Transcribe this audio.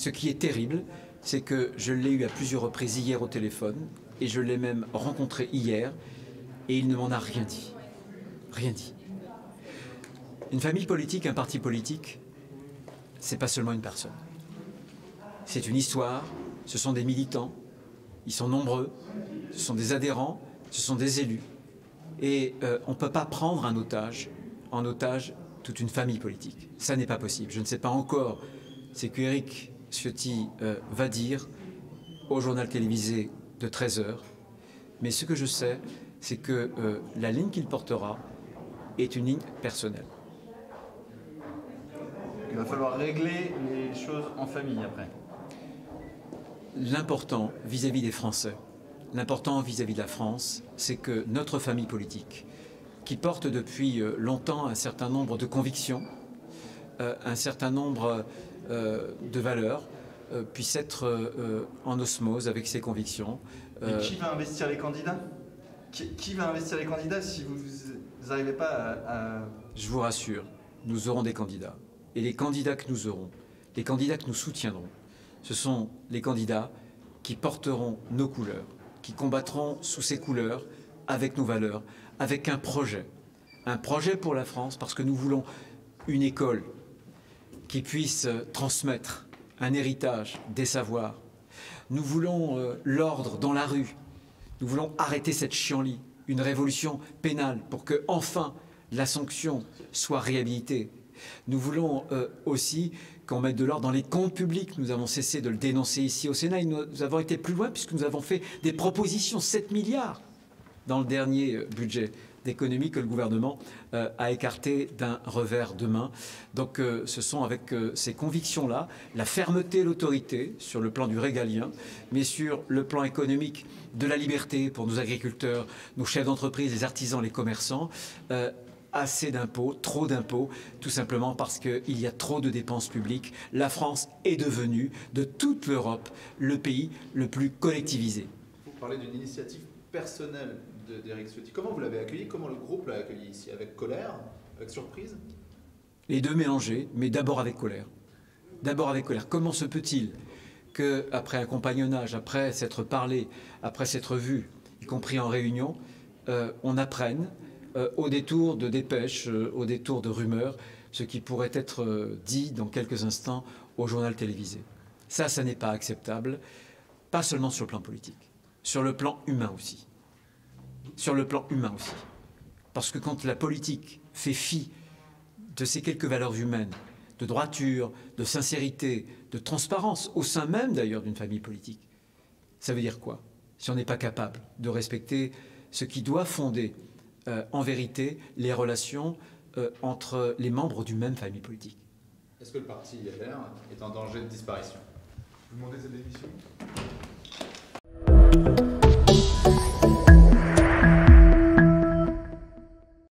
Ce qui est terrible, c'est que je l'ai eu à plusieurs reprises hier au téléphone, et je l'ai même rencontré hier, et il ne m'en a rien dit. Rien dit. Une famille politique, un parti politique, c'est pas seulement une personne. C'est une histoire, ce sont des militants, ils sont nombreux, ce sont des adhérents, ce sont des élus. Et euh, on ne peut pas prendre un otage, en otage toute une famille politique. Ça n'est pas possible. Je ne sais pas encore ce que Eric Ciotti euh, va dire au journal télévisé de 13 heures. Mais ce que je sais, c'est que euh, la ligne qu'il portera est une ligne personnelle. Il va falloir régler les choses en famille après. L'important vis-à-vis des Français, l'important vis-à-vis de la France, c'est que notre famille politique, qui porte depuis euh, longtemps un certain nombre de convictions, un certain nombre euh, de valeurs, puisse être en osmose avec ses convictions. Mais qui va investir les candidats? Qui, va investir les candidats si vous n'arrivez pas à... Je vous rassure, nous aurons des candidats. Et les candidats que nous aurons, les candidats que nous soutiendrons, ce sont les candidats qui porteront nos couleurs, qui combattront sous ces couleurs, avec nos valeurs, avec un projet. Un projet pour la France, parce que nous voulons une école qui puisse transmettre un héritage des savoirs. Nous voulons euh, l'ordre dans la rue. Nous voulons arrêter cette chienlit, une révolution pénale pour que enfin la sanction soit réhabilitée. Nous voulons euh, aussi qu'on mette de l'ordre dans les comptes publics. Nous avons cessé de le dénoncer ici au Sénat. Et nous avons été plus loin puisque nous avons fait des propositions, 7 milliards dans le dernier euh, budget d'économie que le gouvernement euh, a écarté d'un revers de main. Donc ce sont avec ces convictions-là, la fermeté, l'autorité sur le plan du régalien, mais sur le plan économique de la liberté pour nos agriculteurs, nos chefs d'entreprise, les artisans, les commerçants, assez d'impôts, trop d'impôts, tout simplement parce qu'il y a trop de dépenses publiques. La France est devenue, de toute l'Europe, le pays le plus collectivisé. Vous parlez d'une initiative personnelle d'Éric Ciotti. Comment vous l'avez accueilli Comment le groupe l'a accueilli ici Avec colère Avec surprise? Les deux mélangés, mais d'abord avec colère. D'abord avec colère. Comment se peut-il qu'après un compagnonnage, après s'être parlé, après s'être vu, y compris en réunion, euh, on apprenne euh, au détour de dépêches, euh, au détour de rumeurs, ce qui pourrait être dit dans quelques instants au journal télévisé? Ça, ça n'est pas acceptable, pas seulement sur le plan politique, sur le plan humain aussi. Sur le plan humain aussi. Parce que quand la politique fait fi de ces quelques valeurs humaines, de droiture, de sincérité, de transparence, au sein même d'ailleurs d'une famille politique, ça veut dire quoi? Si on n'est pas capable de respecter ce qui doit fonder euh, en vérité les relations euh, entre les membres d'une même famille politique. Est-ce que le parti LR est en danger de disparition? Vous demandez cette démission? Bye.